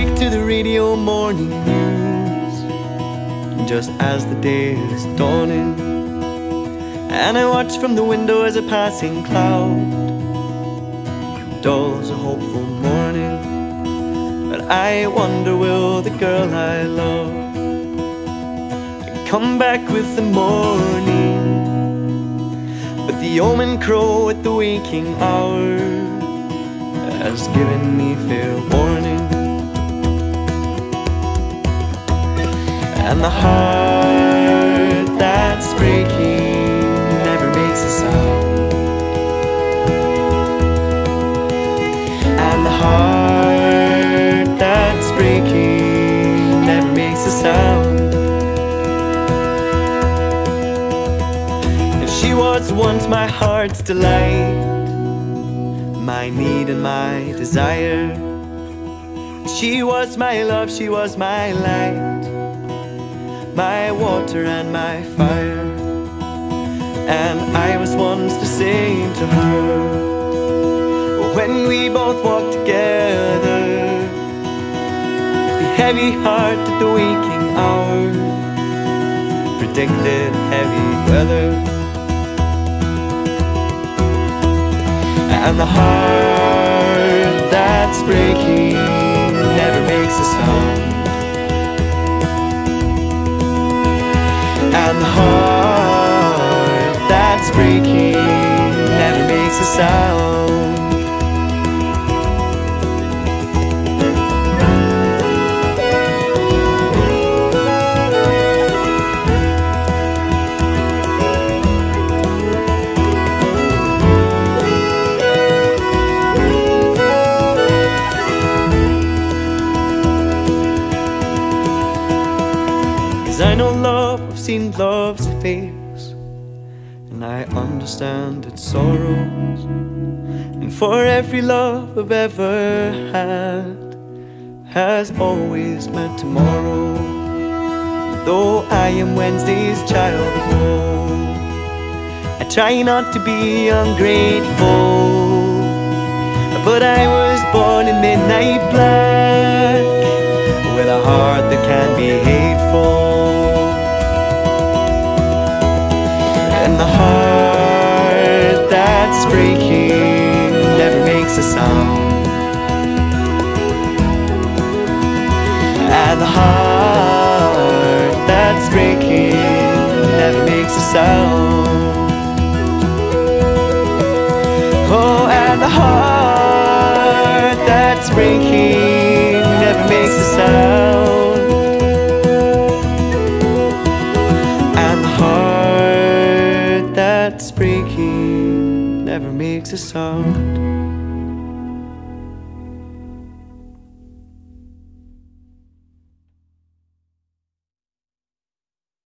awake to the radio morning news Just as the day is dawning. And I watch from the window as a passing cloud Dulls a hopeful morning. But I wonder will the girl I love Come back with the morning? But the omen crow at the waking hour has given me fair warning. And the heart that's breaking never makes a sound. And the heart that's breaking never makes a sound. And she was once my heart's delight, my need and my desire. She was my love, she was my light my water and my fire. And I was once the same to her when we both walked together. The heavy heart at the waking hour predicted heavy weather. And the heart that's breaking never makes a sound. And the heart that's breaking never makes a sound. Cause I know love, I've seen love's face, and I understand its sorrows. And for every love I've ever had has always meant tomorrow. Though I am Wednesday's child I try not to be ungrateful. But I was born in midnight black with a heart that can be hateful. That's breaking never makes a sound. And the heart that's breaking never makes a sound. Oh, and the heart that's breaking never makes a sound. And the heart that's breaking never makes a sound.